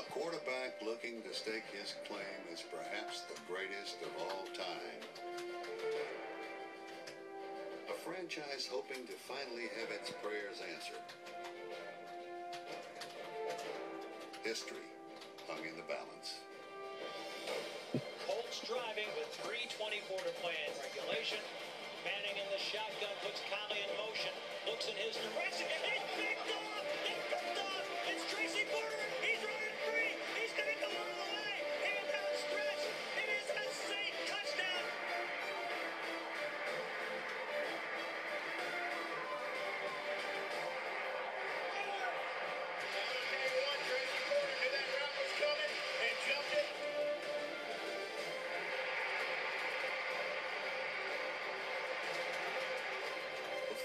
A quarterback looking to stake his claim as perhaps the greatest of all time. A franchise hoping to finally have its prayers answered. History hung in the balance. Colts driving with 324 to play in regulation. Manning in the shotgun puts Conley in motion. Looks in his direction.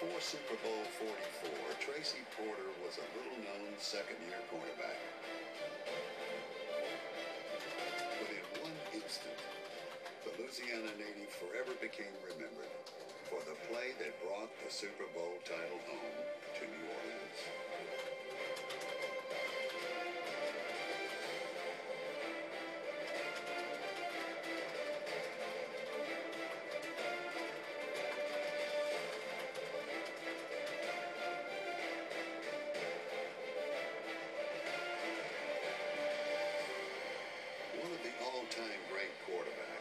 Before Super Bowl 44, Tracy Porter was a little-known second-year cornerback. But in one instant, the Louisiana native forever became remembered for the play that brought the Super Bowl title home. the all-time great quarterback.